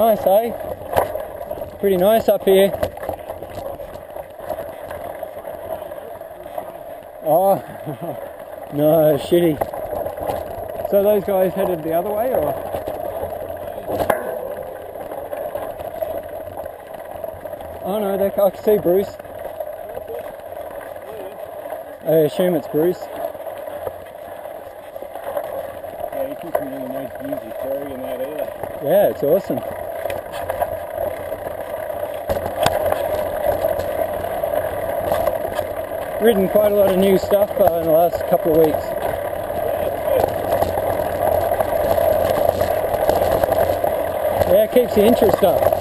Nice, eh? Pretty nice up here. Oh, no, shitty. So those guys headed the other way, or? Oh no, they, I can see Bruce. I assume it's Bruce. Yeah, you some really nice views and that area. Yeah, it's awesome. Ridden quite a lot of new stuff uh, in the last couple of weeks. Yeah, it keeps the interest up.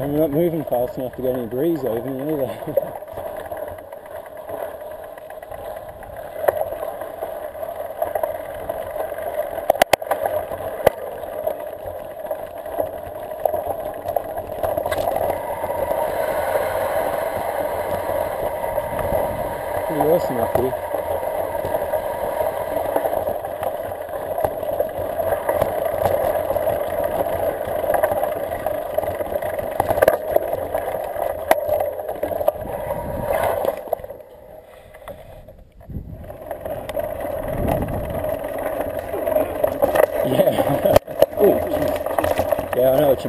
We're not moving fast enough to get any breeze over me either.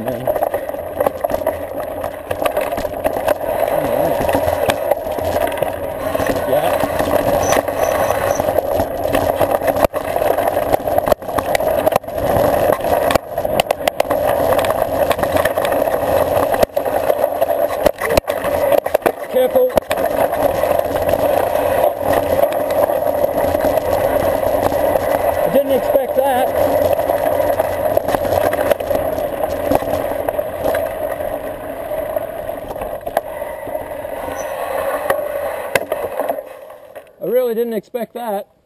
Batman. expect that.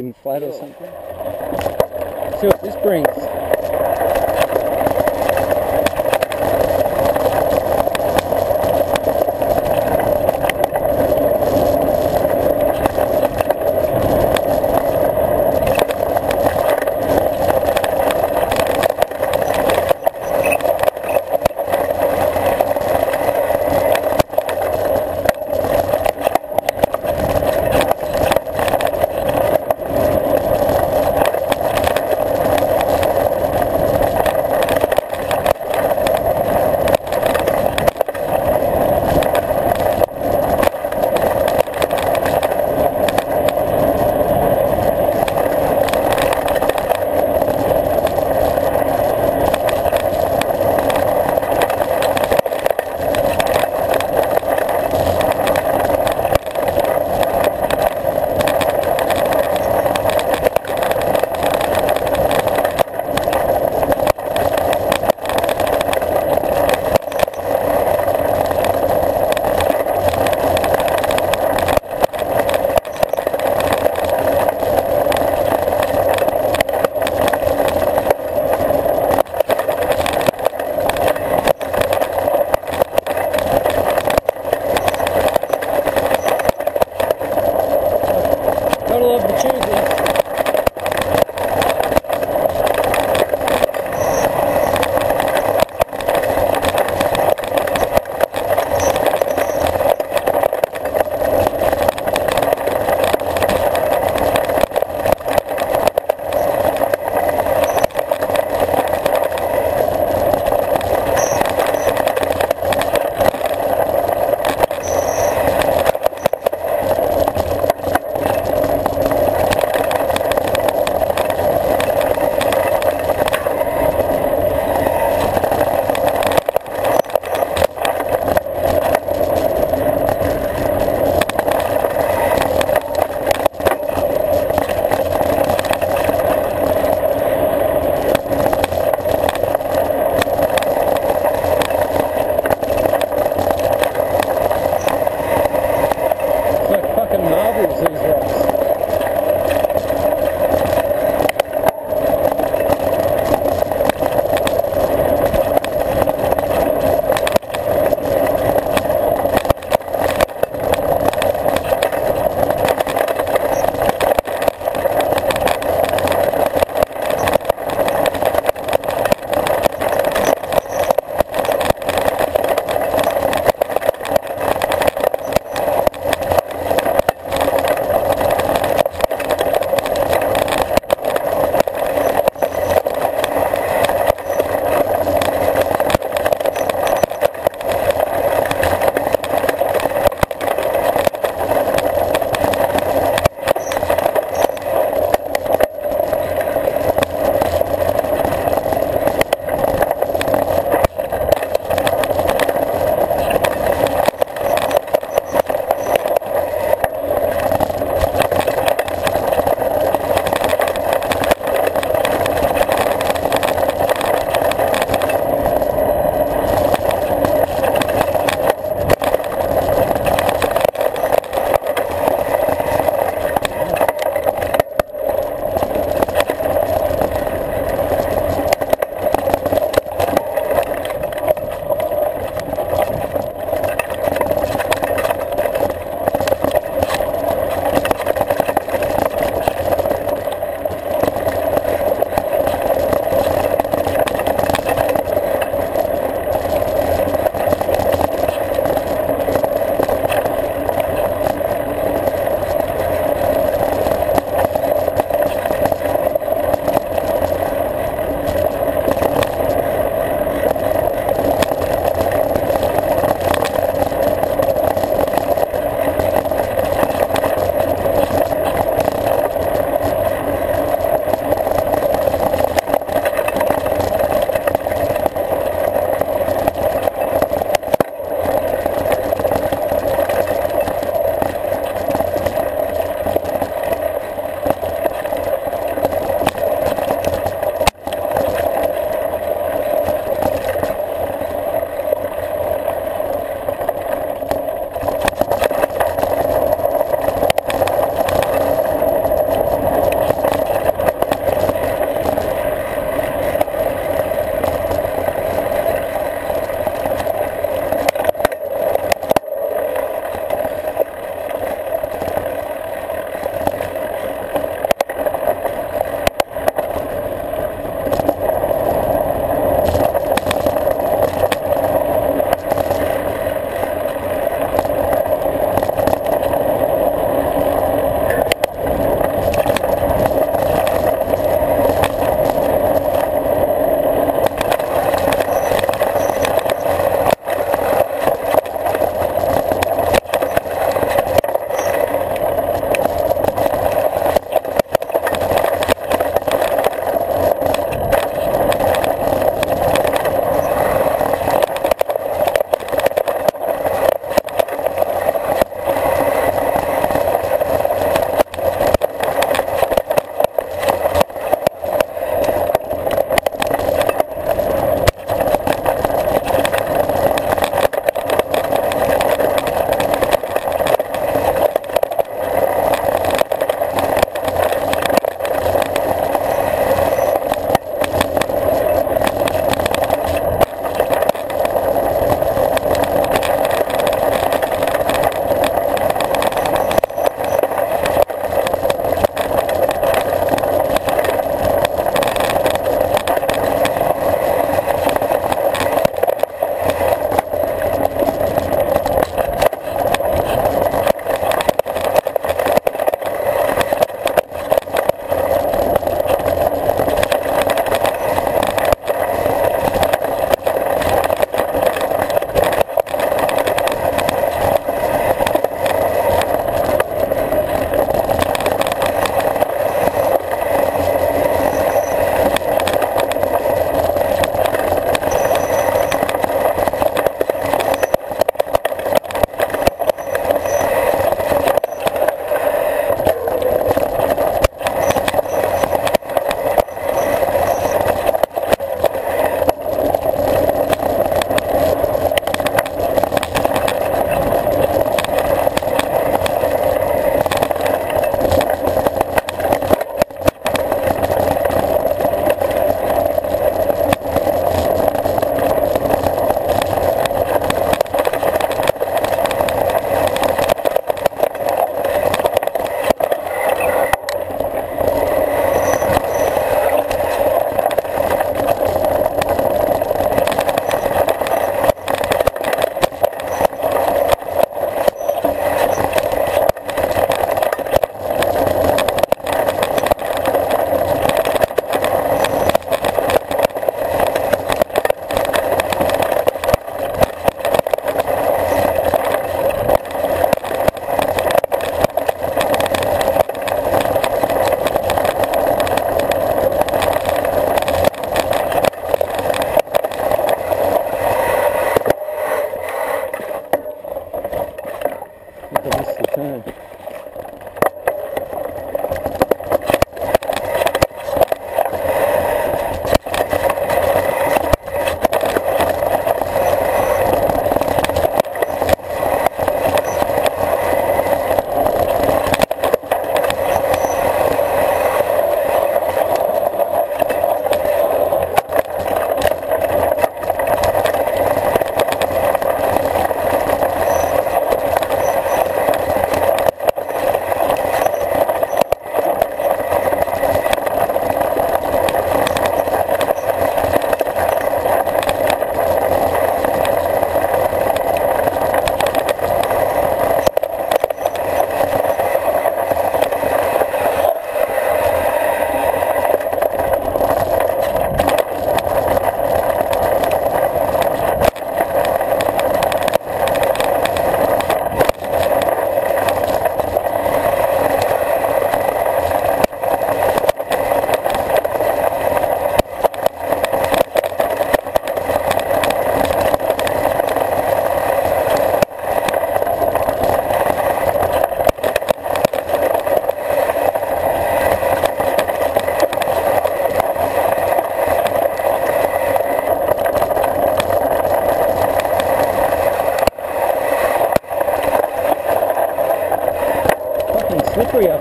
Didn't flat or something. See what this brings. opportunity.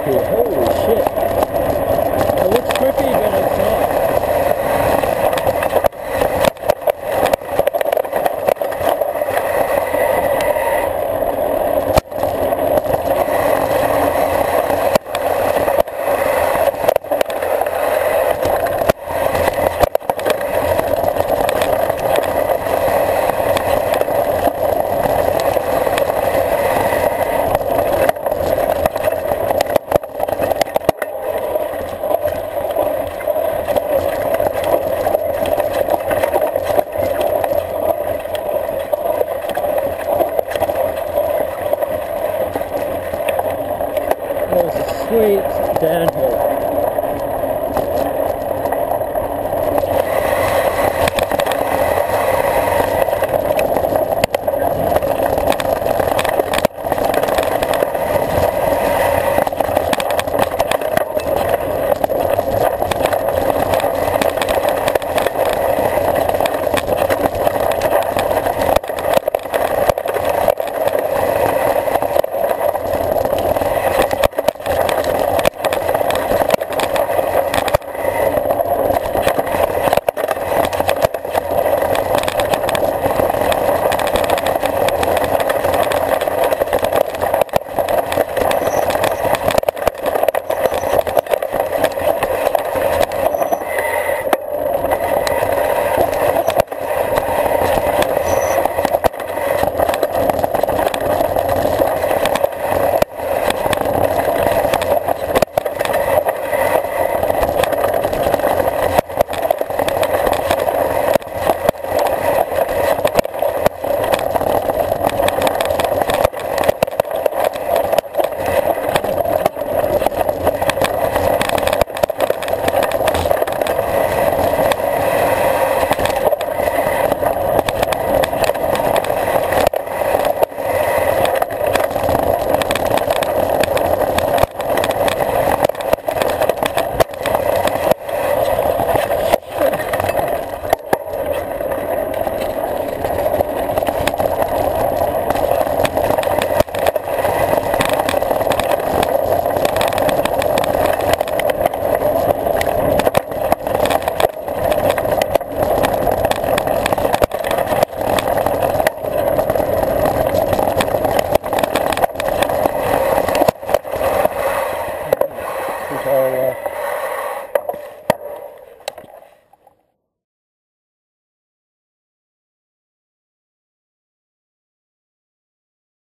Roberto.